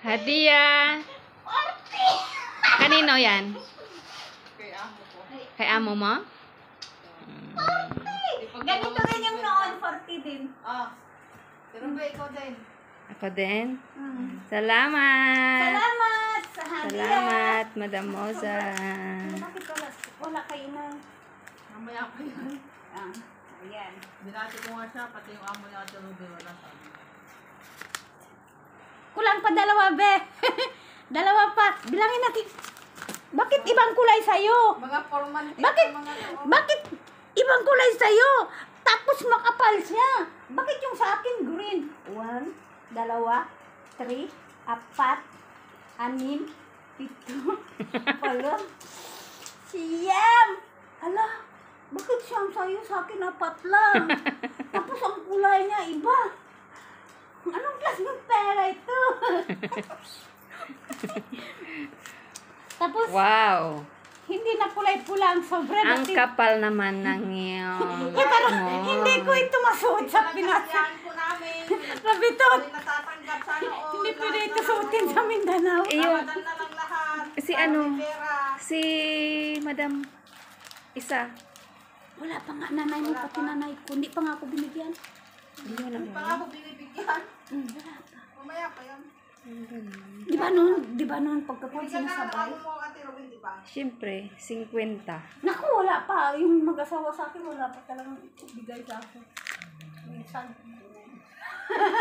Hadiah. Kanino yan? Kay amo ko. Kay amo mo? Ganito rin yung noon, 40 din. Ah. Pero ba ikaw din? Ako din. Hmm. Salamat. Salamat sa hadiah. Salamat, Madam Moza. Bakit wala, wala kayo na? Mamaya pa yan. Ah, ayan. Binati ko nga siya, pati yung amo niya at Ruby, wala sabi. Pa dalawa, pa. Bilangin natin. Bakit ibang kulay sa'yo? Mga formal. Bakit? Mga ano. Bakit ibang kulay sa'yo? Tapos makapal siya. Bakit yung sa akin green? One, dalawa, three, apat, anim, pito, walo, siyam. Hala, bakit siyam sa'yo? Sa akin apat lang. Tapos ang kulay niya iba. Anong klaseng pera ito? Tapos, Wow. hindi na kulay pula ang sobra. Ang dati- kapal naman ng iyong Eh, pero mo. hindi ko ito masuot sa Pinas. Pinagkasiyahan ko namin. Nabitot. Hindi natatanggap sa noon. Hindi pwede ito suotin sa Mindanao. Eh, yung- Ramadan na lang lahat. Si ano? pera. Si Madam Isa. Wala pa nga nanay mo, pati nanay ko. Hindi pa nga ako binigyan. Hindi ko Hindi pa nga ako binibigyan. Hmm, wala pa. Mamaya pa yan. Di ba noon, di ba noon ng sinasabay? Siyempre, 50. Naku, wala pa. Yung mag-asawa sa akin, wala pa talagang bigay sa akin. Minsan.